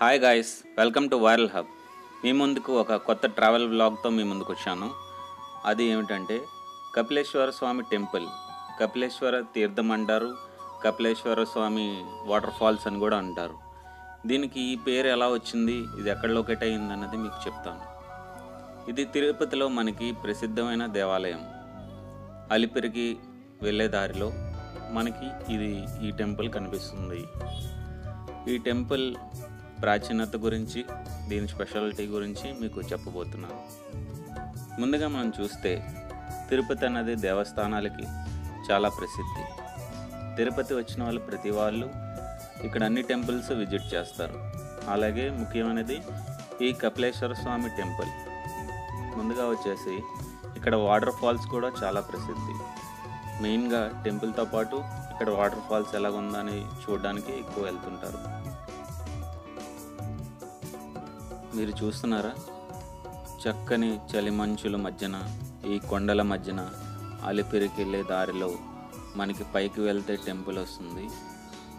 Hi guys welcome to Viral Hub మీ ముందుకు ఒక కొత్త ట్రావెల్ బ్లాగ్తో మీ ముందుకు వచ్చాను. అది ఏమిటంటే కపిలేశ్వర స్వామి టెంపుల్ కపిలేశ్వర తీర్థం అంటారు కపిలేశ్వర స్వామి వాటర్ ఫాల్స్ అని కూడా అంటారు. దీనికి ఈ పేరు ఎలా వచ్చింది ఇది ఎక్కడ లొకేట్ అయింది అన్నది మీకు చెప్తాను. ఇది తిరుపతిలో మనకి ప్రసిద్ధమైన దేవాలయం. అలిపిరికి వెళ్ళే దారిలో మనకి ఇది ఈ టెంపుల్ కనిపిస్తుంది. ఈ టెంపుల్ ప్రాచీనత గురించి దీని స్పెషాలిటీ గురించి మీకు చెప్పబోతున్నాను. ముందుగా మనం చూస్తే తిరుపతి అన్నది దేవస్థానాలకి చాలా ప్రసిద్ధి. తిరుపతి వచ్చిన వాళ్ళు ప్రతి వాళ్ళు ఇక్కడ అన్ని టెంపుల్స్ విజిట్ చేస్తారు. అలాగే ముఖ్యమైనది ఈ కపిలేశ్వర స్వామి టెంపుల్. ముందుగా వచ్చేసి ఇక్కడ వాటర్ ఫాల్స్ కూడా చాలా ప్రసిద్ధి. మెయిన్గా టెంపుల్తో పాటు ఇక్కడ వాటర్ ఫాల్స్ ఎలాగుందని చూడడానికి ఎక్కువ వెళ్తుంటారు. మీరు చూస్తున్నారా? చక్కని చలిమంచుల మధ్యన ఈ కొండల మధ్యన అలిపిరికి వెళ్ళే దారిలో మనకి పైకి వెళ్తే టెంపుల్ వస్తుంది.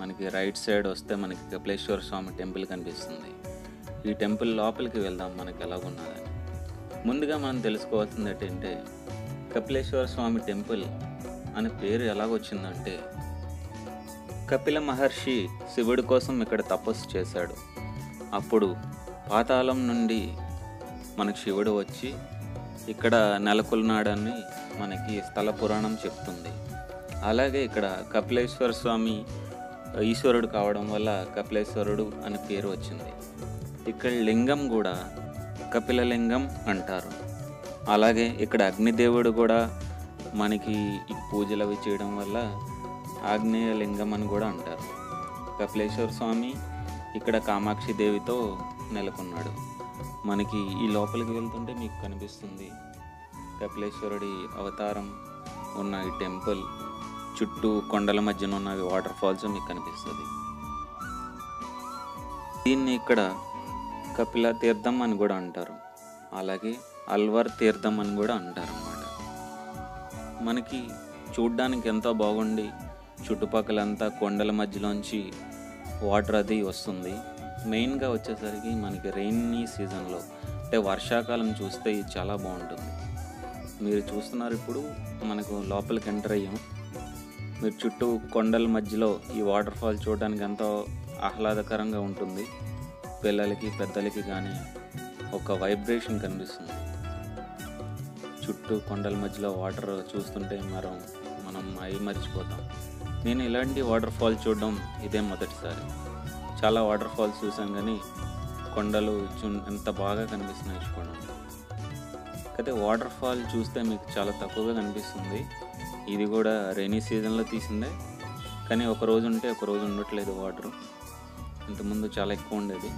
మనకి రైట్ సైడ్ వస్తే మనకి కపిలేశ్వర స్వామి టెంపుల్ కనిపిస్తుంది. ఈ టెంపుల్ లోపలికి వెళ్దాం మనకి ఎలాగున్నదని ముందుగా మనం తెలుసుకోవాల్సింది ఏంటంటే కపిలేశ్వర స్వామి టెంపుల్ అనే పేరు ఎలాగొచ్చిందంటే కపిల మహర్షి శివుడి కోసం ఇక్కడ తపస్సు చేశాడు. అప్పుడు పాతాళం నుండి మనకి శివుడు వచ్చి ఇక్కడ నెలకొల్నాడని మనకి స్థల పురాణం చెప్తుంది. అలాగే ఇక్కడ కపిలేశ్వర స్వామి ఈశ్వరుడు కావడం వల్ల కపిలేశ్వరుడు అని పేరు వచ్చింది. ఇక్కడ లింగం కూడా కపిల లింగం అంటారు. అలాగే ఇక్కడ అగ్నిదేవుడు కూడా మనకి ఈ పూజలు అవి చేయడం వల్ల ఆగ్నేయ లింగం అని కూడా అంటారు. కపిలేశ్వర స్వామి ఇక్కడ కామాక్షి దేవితో నెలకొన్నాడు. మనకి ఈ లోపలికి వెళ్తుంటే మీకు కనిపిస్తుంది కపిలేశ్వరుడి అవతారం ఉన్న ఈ టెంపుల్. చుట్టూ కొండల మధ్యన ఉన్న వాటర్ ఫాల్స్ మీకు కనిపిస్తుంది. దీన్ని ఇక్కడ కపిల తీర్థం అని కూడా అంటారు. అలాగే అల్వర్ తీర్థం అని కూడా అంటారు అన్నమాట మనకి చూడ్డానికి ఎంతో బాగుండి చుట్టుపక్కలంతా కొండల మధ్యలోంచి వాటర్ అది వస్తుంది. మెయిన్గా వచ్చేసరికి మనకి రెయినీ సీజన్లో అంటే వర్షాకాలం చూస్తే ఇది చాలా బాగుంటుంది. మీరు చూస్తున్నారు ఇప్పుడు మనకు లోపలికి ఎంటర్ అయ్యాం. మీరు చుట్టూ కొండల మధ్యలో ఈ వాటర్ ఫాల్ చూడడానికి ఎంతో ఆహ్లాదకరంగా ఉంటుంది. పిల్లలకి పెద్దలకి కానీ ఒక వైబ్రేషన్ కనిపిస్తుంది. చుట్టూ కొండల మధ్యలో వాటర్ చూస్తుంటే మనం మనం అవి మర్చిపోతాం. నేను ఇలాంటి వాటర్ ఫాల్ చూడడం ఇదే మొదటిసారి. చాలా వాటర్ ఫాల్స్ చూసాను కానీ కొండలు చూ ఎంత బాగా కనిపిస్తున్నాయి చూడండి. అయితే వాటర్ ఫాల్ చూస్తే మీకు చాలా తక్కువగా కనిపిస్తుంది. ఇది కూడా రైనీ సీజన్లో తీసిందే. కానీ ఒక రోజు ఉంటే ఒక రోజు ఉండట్లేదు వాటర్ ఇంతకుముందు చాలా ఎక్కువ ఉండేది.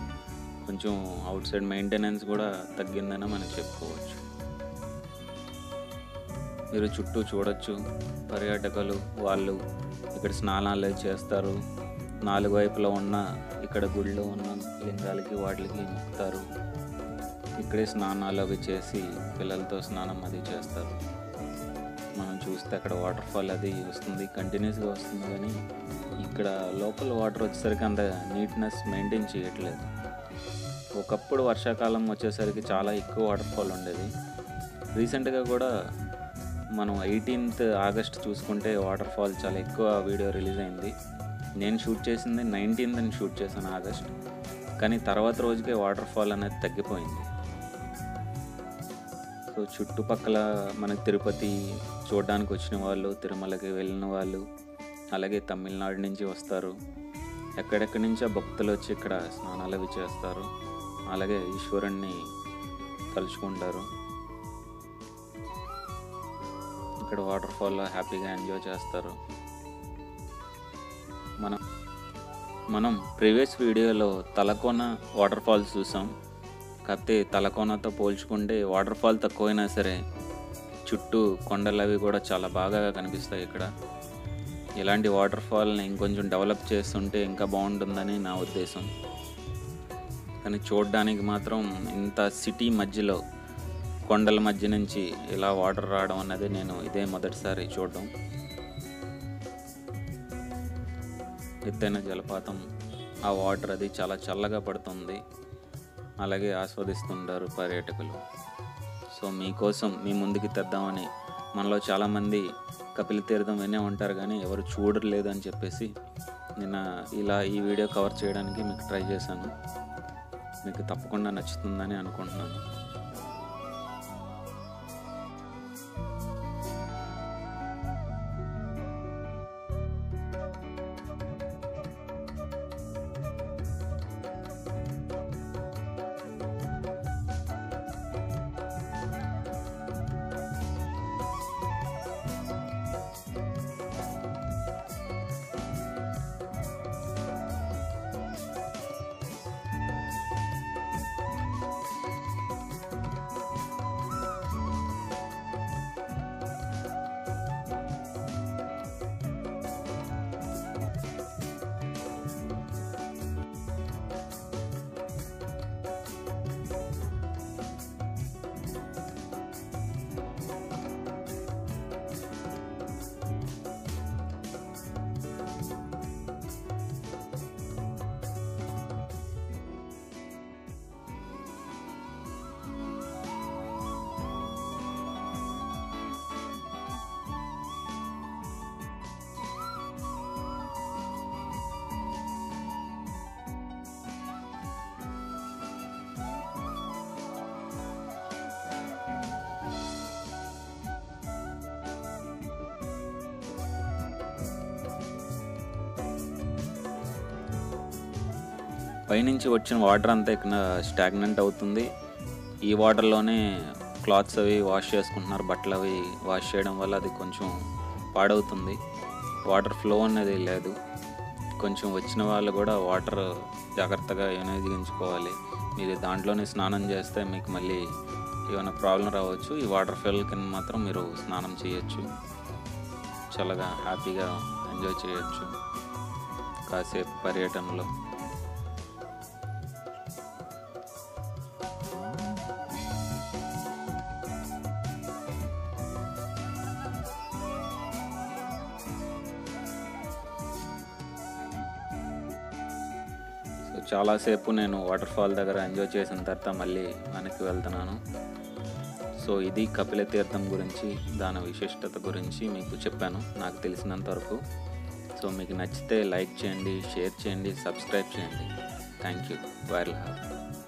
కొంచెం అవుట్ సైడ్ మెయింటెనెన్స్ కూడా తగ్గిందని మనం చెప్పుకోవచ్చు. మీరు చుట్టూ చూడొచ్చు. పర్యాటకులు వాళ్ళు ఇక్కడ స్నానాలు చేస్తారు. నాలుగు వైపులా ఉన్న ఇక్కడ గుడిలో ఉన్న లింగాలకి వాటికి మొక్కుతారు ఇక్కడే స్నానాలు అవి చేసి పిల్లలతో స్నానం అది చేస్తారు. మనం చూస్తే అక్కడ వాటర్ ఫాల్ అది వస్తుంది కంటిన్యూస్గా వస్తుంది కానీ ఇక్కడ లోపల వాటర్ వచ్చేసరికి అంత నీట్నెస్ మెయింటైన్ చేయట్లేదు. ఒకప్పుడు వర్షాకాలం వచ్చేసరికి చాలా ఎక్కువ వాటర్ ఫాల్ ఉండేది. రీసెంట్గా కూడా మనం ఎయిటీన్త్ ఆగస్ట్ చూసుకుంటే వాటర్ ఫాల్ చాలా ఎక్కువ వీడియో రిలీజ్ అయింది. నేను షూట్ చేసింది నైన్టీన్త్ అని షూట్ చేశాను ఆగస్ట్. కానీ తర్వాత రోజుకే వాటర్ ఫాల్ అనేది తగ్గిపోయింది. సో చుట్టుపక్కల మనకు తిరుపతి చూడడానికి వచ్చిన వాళ్ళు తిరుమలకి వెళ్ళిన వాళ్ళు అలాగే తమిళనాడు నుంచి వస్తారు. ఎక్కడెక్కడి నుంచో భక్తులు వచ్చి ఇక్కడ స్నానాలు అవి చేస్తారు. అలాగే ఈశ్వరుణ్ణి తలుచుకుంటారు. ఇక్కడ వాటర్ ఫాల్లో హ్యాపీగా ఎంజాయ్ చేస్తారు. మనం మనం ప్రీవియస్ వీడియోలో తలకోన వాటర్ ఫాల్స్ చూసాం. కాకపోతే తలకోనతో పోల్చుకుంటే వాటర్ ఫాల్ తక్కువైనా సరే చుట్టూ కొండలు అవి కూడా చాలా బాగా కనిపిస్తాయి ఇక్కడ. ఇలాంటి వాటర్ ఫాల్ని ఇంకొంచెం డెవలప్ చేస్తుంటే ఇంకా బాగుంటుందని నా ఉద్దేశం. కానీ చూడడానికి మాత్రం ఇంత సిటీ మధ్యలో కొండల మధ్య నుంచి ఇలా వాటర్ రావడం అన్నది నేను ఇదే మొదటిసారి చూడడం. ఎత్తైన జలపాతం ఆ వాటర్ అది చాలా చల్లగా పడుతుంది. అలాగే ఆస్వాదిస్తుంటారు పర్యాటకులు. సో మీకోసం మీ ముందుకి తెద్దామని మనలో చాలామంది కపిల తీర్థం వినే ఉంటారు కానీ ఎవరు చూడలేదు అని చెప్పేసి నిన్న ఇలా ఈ వీడియో కవర్ చేయడానికి మీకు ట్రై చేశాను. మీకు తప్పకుండా నచ్చుతుందని అనుకుంటున్నాను. పైనుంచి వచ్చిన వాటర్ అంతా ఇక్కడ స్టాగ్నెంట్ అవుతుంది. ఈ వాటర్లోనే క్లాత్స్ అవి వాష్ చేసుకుంటున్నారు. బట్టలు అవి వాష్ చేయడం వల్ల అది కొంచెం పాడవుతుంది. వాటర్ ఫ్లో అనేది లేదు. కొంచెం వచ్చిన వాళ్ళు కూడా వాటర్ జాగ్రత్తగా వినియోగించుకోవాలి. మీరు దాంట్లోనే స్నానం చేస్తే మీకు మళ్ళీ ఏమైనా ప్రాబ్లం రావచ్చు. ఈ వాటర్ ఫెల్ కింద మాత్రం మీరు స్నానం చేయొచ్చు. చల్లగా హ్యాపీగా ఎంజాయ్ చేయొచ్చు. కాసేపు పర్యటనలో. చాలాసేపు నేను వాటర్ ఫాల్ దగ్గర ఎంజాయ్ చేసిన తర్వాత మళ్ళీ వెనక్కి వెళ్తున్నాను. సో ఇది కపిల తీర్థం గురించి దాని విశిష్టత గురించి మీకు చెప్పాను నాకు తెలిసినంత వరకు. సో మీకు నచ్చితే లైక్ చేయండి షేర్ చేయండి సబ్స్క్రైబ్ చేయండి. Thank you. Viral have